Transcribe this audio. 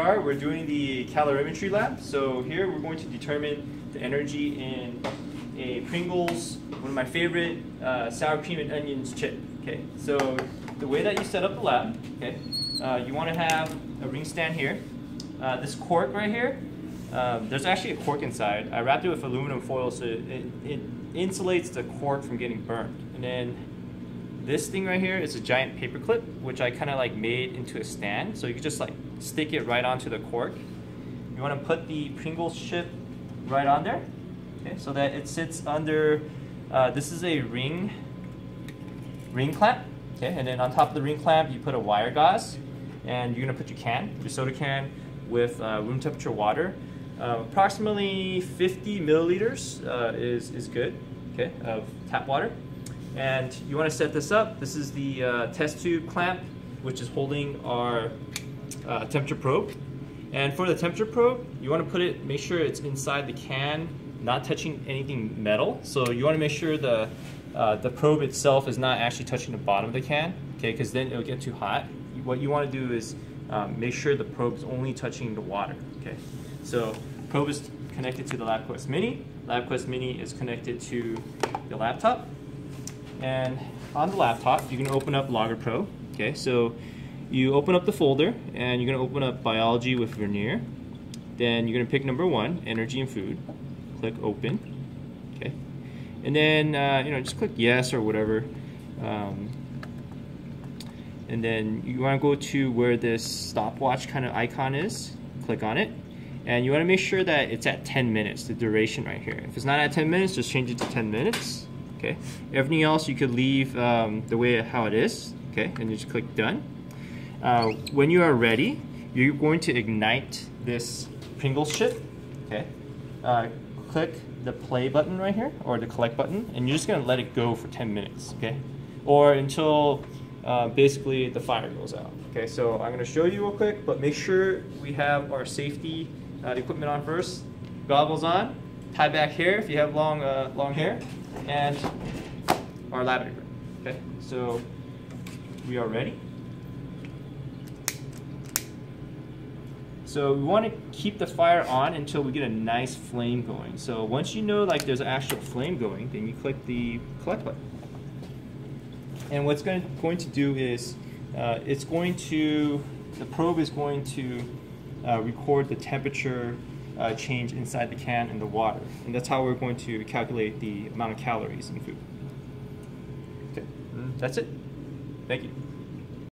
We're doing the calorimetry lab. So here we're going to determine the energy in a Pringles, one of my favorite uh, sour cream and onions chip. Okay, so the way that you set up the lab, okay, uh, you want to have a ring stand here. Uh, this cork right here, um, there's actually a cork inside. I wrapped it with aluminum foil so it, it insulates the cork from getting burned. And then this thing right here is a giant paper clip, which I kind of like made into a stand. So you can just like stick it right onto the cork. You want to put the Pringles chip right on there, okay, so that it sits under, uh, this is a ring, ring clamp, okay, and then on top of the ring clamp you put a wire gauze, and you're gonna put your can, your soda can, with uh, room temperature water. Uh, approximately 50 milliliters uh, is, is good, okay, of tap water. And you want to set this up. This is the uh, test tube clamp, which is holding our uh, temperature probe. And for the temperature probe, you want to put it, make sure it's inside the can, not touching anything metal. So you want to make sure the, uh, the probe itself is not actually touching the bottom of the can, okay, because then it'll get too hot. What you want to do is um, make sure the probe is only touching the water, okay. So probe is connected to the LabQuest Mini. LabQuest Mini is connected to the laptop. And on the laptop, you can open up Logger Pro. Okay, so you open up the folder and you're gonna open up biology with Vernier. Then you're gonna pick number one, energy and food. Click open. Okay, and then uh, you know just click yes or whatever. Um, and then you want to go to where this stopwatch kind of icon is. Click on it, and you want to make sure that it's at 10 minutes, the duration right here. If it's not at 10 minutes, just change it to 10 minutes okay? Everything else you could leave um, the way how it is okay? And you just click done. Uh, when you are ready you're going to ignite this Pringles chip okay? Uh, click the play button right here or the collect button and you're just gonna let it go for 10 minutes okay? Or until uh, basically the fire goes out okay? So I'm gonna show you real quick but make sure we have our safety uh, equipment on first. Goggles on. Tie back hair if you have long uh, long hair and our lab equipment. Okay, so we are ready. So we want to keep the fire on until we get a nice flame going. So once you know like there's an actual flame going, then you click the collect button. And what's going to, going to do is uh, it's going to, the probe is going to uh, record the temperature uh, change inside the can and the water. And that's how we're going to calculate the amount of calories in food. Okay, that's it. Thank you.